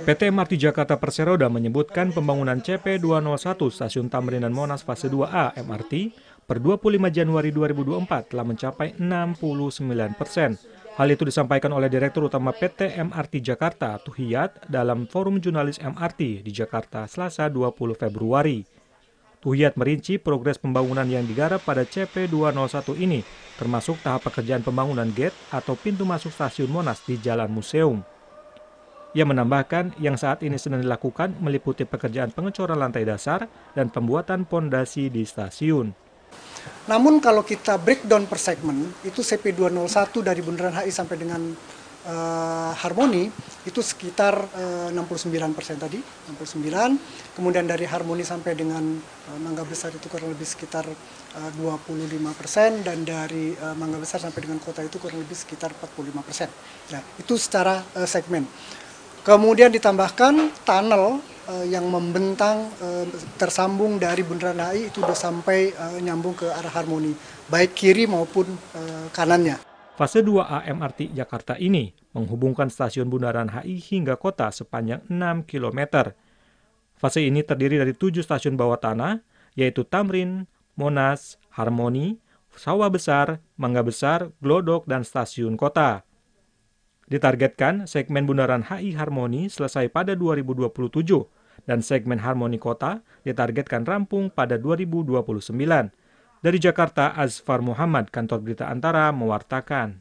PT MRT Jakarta Perseroda menyebutkan pembangunan CP201 Stasiun Tamrin dan Monas Fase 2A MRT per 25 Januari 2024 telah mencapai 69 persen. Hal itu disampaikan oleh Direktur Utama PT MRT Jakarta, Tuhiyat, dalam Forum Jurnalis MRT di Jakarta, Selasa 20 Februari. Tuhiyat merinci progres pembangunan yang digarap pada CP201 ini, termasuk tahap pekerjaan pembangunan gate atau pintu masuk stasiun Monas di Jalan Museum. Ia menambahkan yang saat ini sedang dilakukan meliputi pekerjaan pengecoran lantai dasar dan pembuatan pondasi di stasiun. Namun kalau kita breakdown per segmen, itu CP201 dari Bundaran HI sampai dengan uh, Harmoni itu sekitar uh, 69 persen tadi, 69. Kemudian dari Harmoni sampai dengan uh, Mangga Besar itu kurang lebih sekitar uh, 25 persen dan dari uh, Mangga Besar sampai dengan kota itu kurang lebih sekitar 45 persen. Nah itu secara uh, segmen. Kemudian ditambahkan tunnel yang membentang tersambung dari Bundaran HI itu sudah sampai nyambung ke arah Harmoni, baik kiri maupun kanannya. Fase 2A MRT Jakarta ini menghubungkan stasiun Bundaran HI hingga kota sepanjang 6 km. Fase ini terdiri dari tujuh stasiun bawah tanah, yaitu Tamrin, Monas, Harmoni, Sawah Besar, Mangga Besar, Glodok, dan stasiun kota. Ditargetkan segmen Bundaran HI Harmoni selesai pada 2027 dan segmen Harmoni Kota ditargetkan rampung pada 2029. Dari Jakarta, Azfar Muhammad, Kantor Berita Antara, mewartakan.